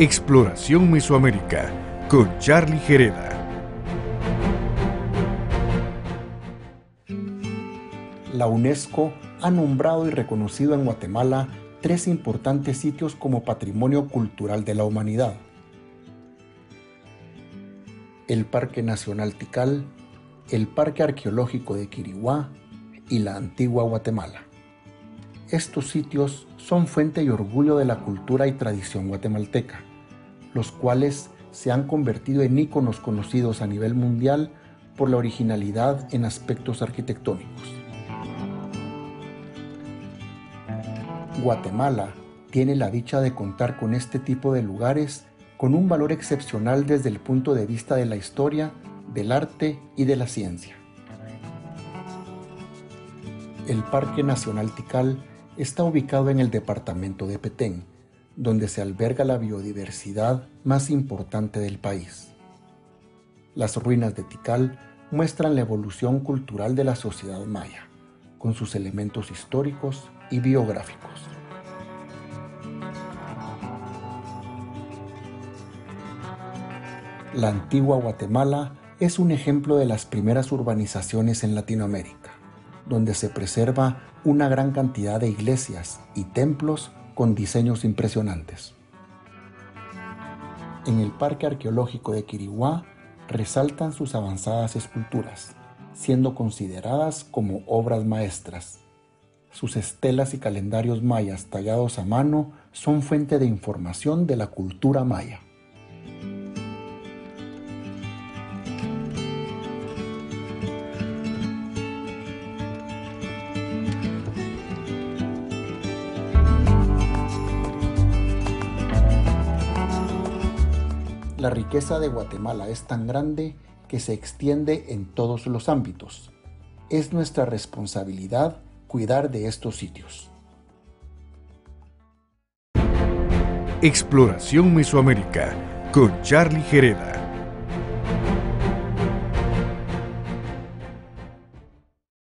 Exploración Mesoamérica con Charlie Gereda. La UNESCO ha nombrado y reconocido en Guatemala tres importantes sitios como Patrimonio Cultural de la Humanidad. El Parque Nacional Tikal, el Parque Arqueológico de Quiriguá y la Antigua Guatemala. Estos sitios son fuente y orgullo de la cultura y tradición guatemalteca los cuales se han convertido en íconos conocidos a nivel mundial por la originalidad en aspectos arquitectónicos. Guatemala tiene la dicha de contar con este tipo de lugares con un valor excepcional desde el punto de vista de la historia, del arte y de la ciencia. El Parque Nacional Tikal está ubicado en el departamento de Petén, donde se alberga la biodiversidad más importante del país. Las ruinas de Tikal muestran la evolución cultural de la sociedad maya, con sus elementos históricos y biográficos. La antigua Guatemala es un ejemplo de las primeras urbanizaciones en Latinoamérica, donde se preserva una gran cantidad de iglesias y templos con diseños impresionantes. En el Parque Arqueológico de Quiriguá resaltan sus avanzadas esculturas, siendo consideradas como obras maestras. Sus estelas y calendarios mayas tallados a mano son fuente de información de la cultura maya. La riqueza de Guatemala es tan grande que se extiende en todos los ámbitos. Es nuestra responsabilidad cuidar de estos sitios. Exploración Mesoamérica con Charlie Gereda.